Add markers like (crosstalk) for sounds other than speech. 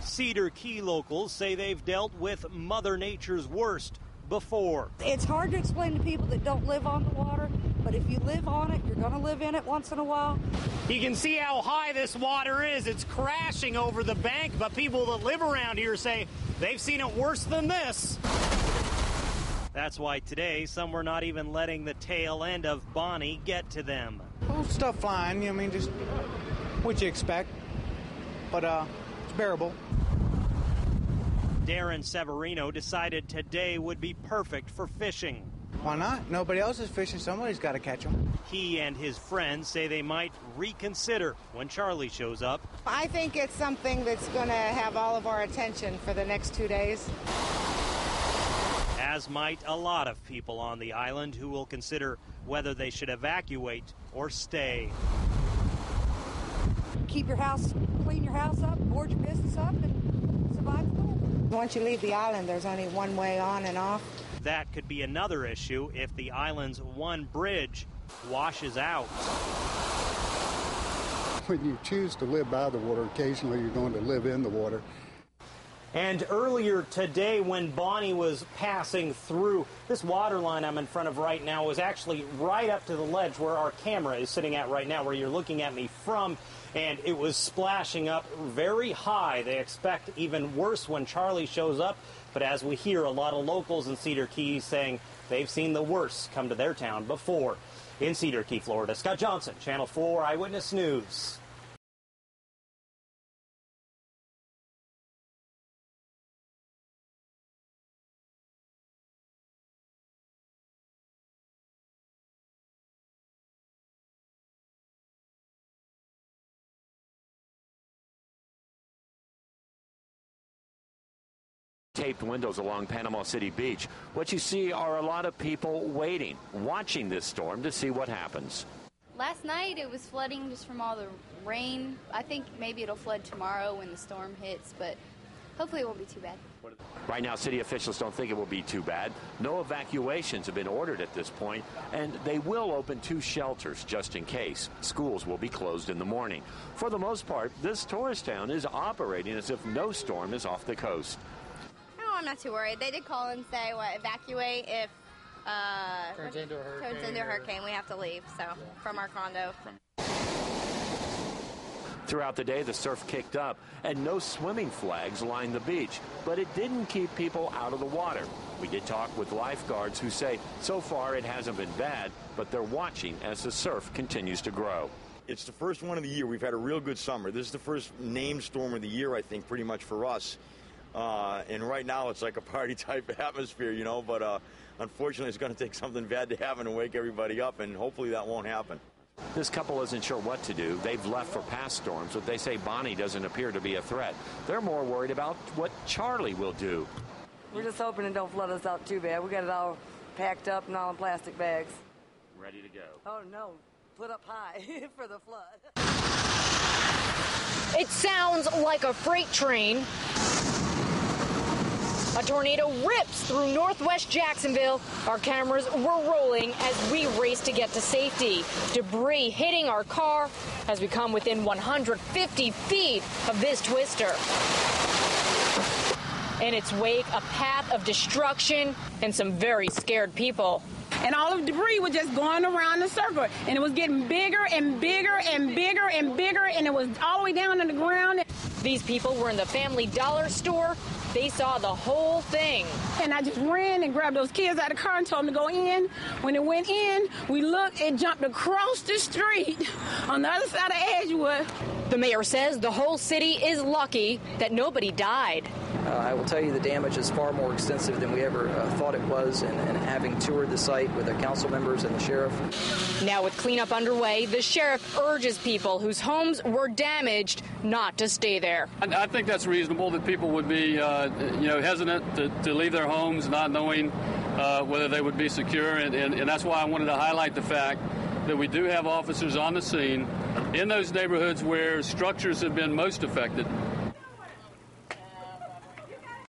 Cedar Key locals say they've dealt with Mother Nature's worst before. It's hard to explain to people that don't live on the water, but if you live on it, you're going to live in it once in a while. You can see how high this water is. It's crashing over the bank, but people that live around here say they've seen it worse than this. That's why today some were not even letting the tail end of Bonnie get to them. Well, stuff flying, I mean, just what you expect, but uh, it's bearable. Darren Severino decided today would be perfect for fishing. Why not? Nobody else is fishing. Somebody's got to catch them. He and his friends say they might reconsider when Charlie shows up. I think it's something that's going to have all of our attention for the next two days. As might a lot of people on the island who will consider whether they should evacuate or stay. Keep your house, clean your house up, board your business up, and survive the winter. Once you leave the island, there's only one way on and off. That could be another issue if the island's one bridge washes out. When you choose to live by the water, occasionally you're going to live in the water. And earlier today, when Bonnie was passing through, this water line I'm in front of right now was actually right up to the ledge where our camera is sitting at right now, where you're looking at me from. And it was splashing up very high. They expect even worse when Charlie shows up. But as we hear a lot of locals in Cedar Key saying they've seen the worst come to their town before. In Cedar Key, Florida, Scott Johnson, Channel 4 Eyewitness News. Taped windows along Panama City Beach. What you see are a lot of people waiting, watching this storm to see what happens. Last night it was flooding just from all the rain. I think maybe it'll flood tomorrow when the storm hits, but hopefully it won't be too bad. Right now, city officials don't think it will be too bad. No evacuations have been ordered at this point, and they will open two shelters just in case. Schools will be closed in the morning. For the most part, this tourist town is operating as if no storm is off the coast. No, I'm not too worried. They did call and say, what, evacuate if uh, Turns into a hurricane turns into a hurricane. We have to leave, so from our condo. Throughout the day, the surf kicked up, and no swimming flags lined the beach. But it didn't keep people out of the water. We did talk with lifeguards who say so far it hasn't been bad, but they're watching as the surf continues to grow. It's the first one of the year. We've had a real good summer. This is the first named storm of the year, I think, pretty much for us. Uh, and right now, it's like a party (laughs) type atmosphere, you know. But uh, unfortunately, it's going to take something bad to happen to wake everybody up, and hopefully that won't happen. This couple isn't sure what to do. They've left for past storms, but they say Bonnie doesn't appear to be a threat. They're more worried about what Charlie will do. We're just hoping it don't flood us out too bad. We got it all packed up and all in plastic bags. Ready to go. Oh no, put up high (laughs) for the flood. It sounds like a freight train. A tornado rips through northwest Jacksonville. Our cameras were rolling as we raced to get to safety. Debris hitting our car as we come within 150 feet of this twister. In its wake, a path of destruction and some very scared people. And all of the debris was just going around the circle and it was getting bigger and bigger and bigger and bigger and it was all the way down to the ground These people were in the family dollar store. They saw the whole thing. and i just ran and grabbed those kids out of the car and told them to go in when it went in we looked it jumped across the street (laughs) on the other side of edgewood The mayor says the whole city is lucky that nobody died. Uh, I will tell you the damage is far more extensive than we ever uh, thought it was, and, and having toured the site with the council members and the sheriff, Now, with cleanup underway, the sheriff urges people whose homes were damaged not to stay there. I I think that's reasonable that people would be, uh, you know, hesitant to, to leave their homes, not knowing uh, whether they would be secure, and, and, and that's why I wanted to highlight the fact that we do have officers on the scene in those neighborhoods where structures have been most affected